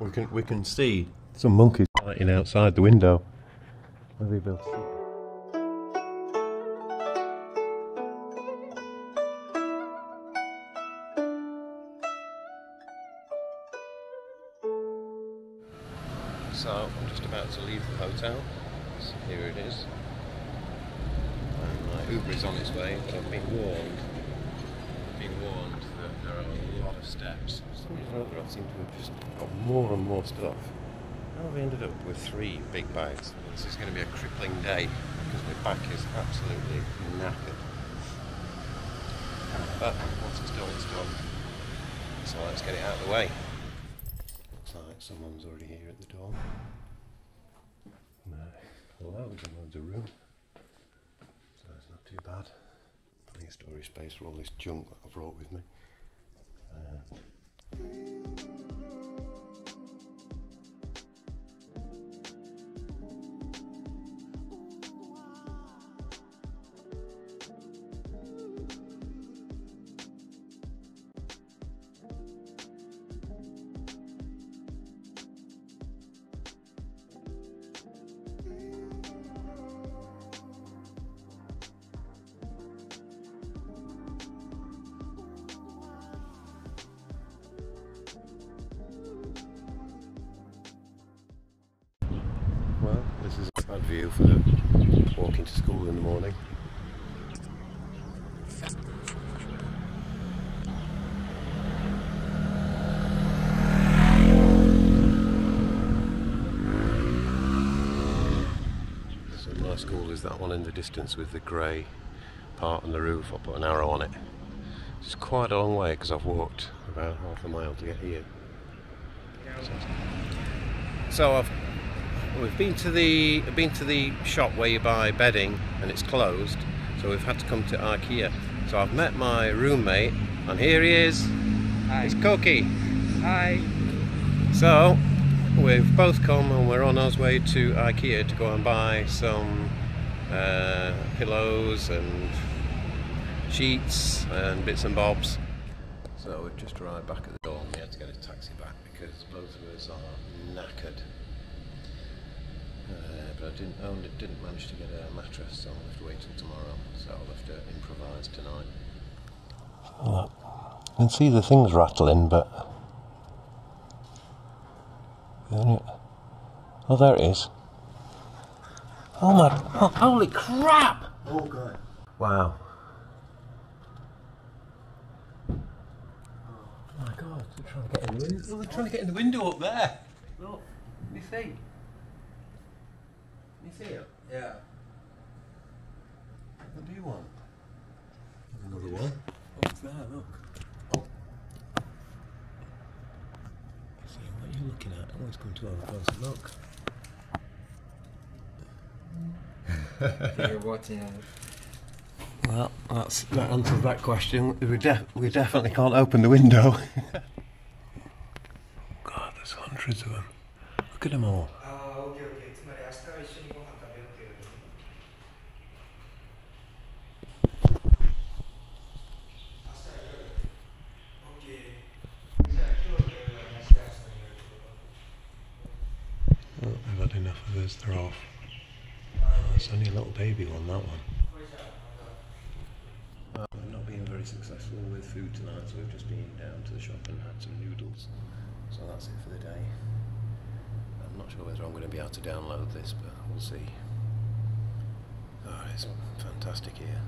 We can we can see some monkeys fighting outside the window. Maybe be able to see. So I'm just about to leave the hotel. So here it is. And my Uber is on its way, but I've been warned. I've been warned that there are a lot of steps. For some reason or other, I seem to have just got more and more stuff. How have ended up with three big bags? This is going to be a crippling day because my back is absolutely knackered. But once it's done, it's done. So let's get it out of the way. Looks like someone's already here at the door. No, loads and loads of room. So it's not too bad. Plenty of storage space for all this junk that I've brought with me. Uh, view for walking to school in the morning. So my school is that one in the distance with the grey part on the roof. I'll put an arrow on it. It's quite a long way because I've walked about half a mile to get here. So I've we've been to the been to the shop where you buy bedding and it's closed. So we've had to come to IKEA. So I've met my roommate and here he is. Hi. It's Cookie. Hi. So we've both come and we're on our way to IKEA to go and buy some uh, pillows and sheets and bits and bobs. So we've just arrived back at the door and we had to get a taxi back because both of us are knackered. But I didn't own it, didn't manage to get a mattress, so I'll have to wait till tomorrow. So I'll have to improvise tonight. Look, you can see the things rattling, but Oh, there it is. Oh my! Oh, holy crap! Oh god. Wow. Oh my god! They're trying to get in the window. Oh, they're trying to get in the window up there. Look, you see? You see it? Yeah. What do you want? Another one. Oh, it's there, look. Oh. See what you're you looking at? Oh, it's going to have a closer look. You're watching it. Well, that's, that answers that question. We, def- we definitely can't open the window. God, there's hundreds of them. Look at them all. Uh, ああ、オッケーオッケー。つまり明日は一緒にご飯食べようっていう。Well, I've had enough of this, they're off. It's only a little baby one, that one. Uh, we've not been very successful with food tonight, so we've just been down to the shop and had some noodles. So that's it for the day. I'm not sure whether I'm going to be able to download this, but we'll see. Oh, it's fantastic here.